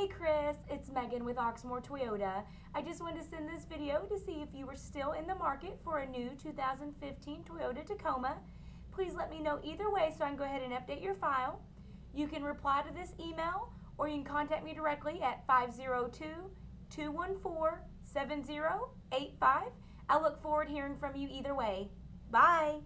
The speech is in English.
Hey Chris, it's Megan with Oxmoor Toyota. I just wanted to send this video to see if you were still in the market for a new 2015 Toyota Tacoma. Please let me know either way so I can go ahead and update your file. You can reply to this email or you can contact me directly at 502-214-7085. I look forward to hearing from you either way. Bye!